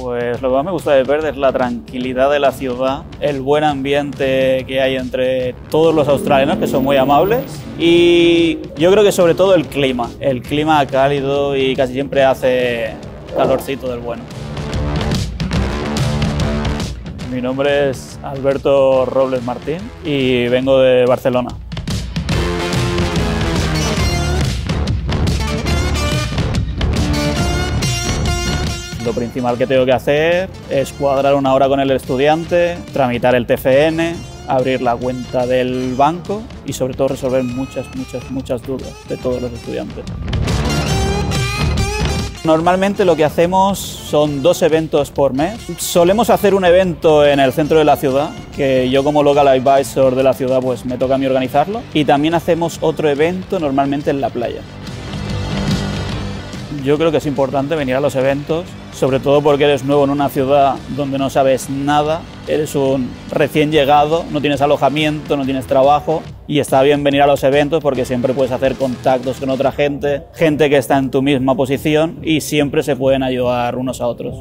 Pues lo que más me gusta de Perth es la tranquilidad de la ciudad, el buen ambiente que hay entre todos los australianos, que son muy amables, y yo creo que sobre todo el clima, el clima cálido y casi siempre hace calorcito del bueno. Mi nombre es Alberto Robles Martín y vengo de Barcelona. Lo principal que tengo que hacer es cuadrar una hora con el estudiante, tramitar el TFN, abrir la cuenta del banco y sobre todo resolver muchas, muchas, muchas dudas de todos los estudiantes. Normalmente lo que hacemos son dos eventos por mes. Solemos hacer un evento en el centro de la ciudad, que yo como local advisor de la ciudad pues me toca a mí organizarlo. Y también hacemos otro evento normalmente en la playa. Yo creo que es importante venir a los eventos, sobre todo porque eres nuevo en una ciudad donde no sabes nada, eres un recién llegado, no tienes alojamiento, no tienes trabajo y está bien venir a los eventos porque siempre puedes hacer contactos con otra gente, gente que está en tu misma posición y siempre se pueden ayudar unos a otros.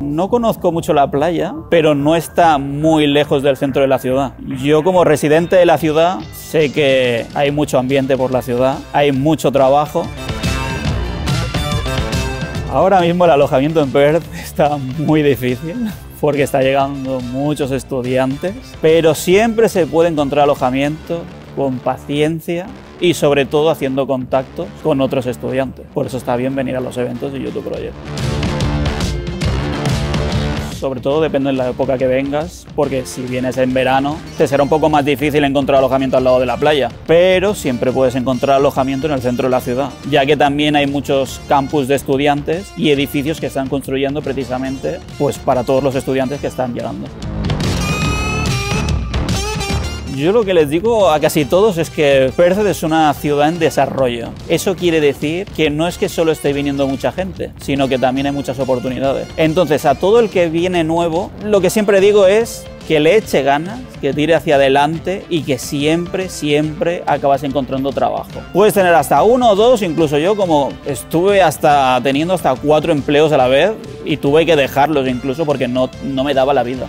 No conozco mucho la playa, pero no está muy lejos del centro de la ciudad. Yo como residente de la ciudad sé que hay mucho ambiente por la ciudad, hay mucho trabajo Ahora mismo el alojamiento en Perth está muy difícil porque está llegando muchos estudiantes, pero siempre se puede encontrar alojamiento con paciencia y sobre todo haciendo contacto con otros estudiantes. Por eso está bien venir a los eventos de YouTube Project sobre todo depende de la época que vengas, porque si vienes en verano te será un poco más difícil encontrar alojamiento al lado de la playa, pero siempre puedes encontrar alojamiento en el centro de la ciudad, ya que también hay muchos campus de estudiantes y edificios que están construyendo precisamente pues para todos los estudiantes que están llegando. Yo lo que les digo a casi todos es que Perth es una ciudad en desarrollo. Eso quiere decir que no es que solo esté viniendo mucha gente, sino que también hay muchas oportunidades. Entonces, a todo el que viene nuevo, lo que siempre digo es que le eche ganas, que tire hacia adelante y que siempre, siempre acabas encontrando trabajo. Puedes tener hasta uno o dos, incluso yo como estuve hasta teniendo hasta cuatro empleos a la vez y tuve que dejarlos incluso porque no, no me daba la vida.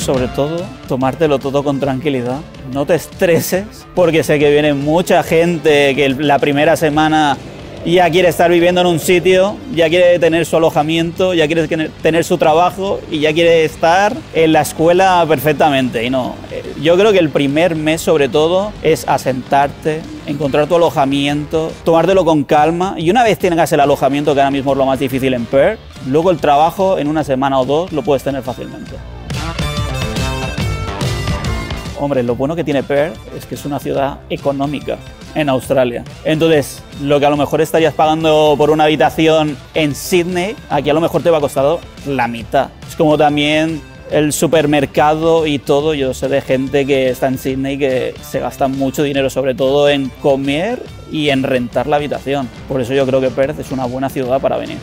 Sobre todo, tomártelo todo con tranquilidad. No te estreses, porque sé que viene mucha gente que la primera semana ya quiere estar viviendo en un sitio, ya quiere tener su alojamiento, ya quiere tener su trabajo y ya quiere estar en la escuela perfectamente. Y no, eh, yo creo que el primer mes sobre todo es asentarte, encontrar tu alojamiento, tomártelo con calma y una vez tengas el alojamiento, que ahora mismo es lo más difícil en Perth, luego el trabajo en una semana o dos lo puedes tener fácilmente. Hombre, lo bueno que tiene Perth es que es una ciudad económica en Australia. Entonces, lo que a lo mejor estarías pagando por una habitación en Sydney, aquí a lo mejor te va a costar la mitad. Es como también el supermercado y todo. Yo sé de gente que está en Sydney que se gasta mucho dinero, sobre todo en comer y en rentar la habitación. Por eso yo creo que Perth es una buena ciudad para venir.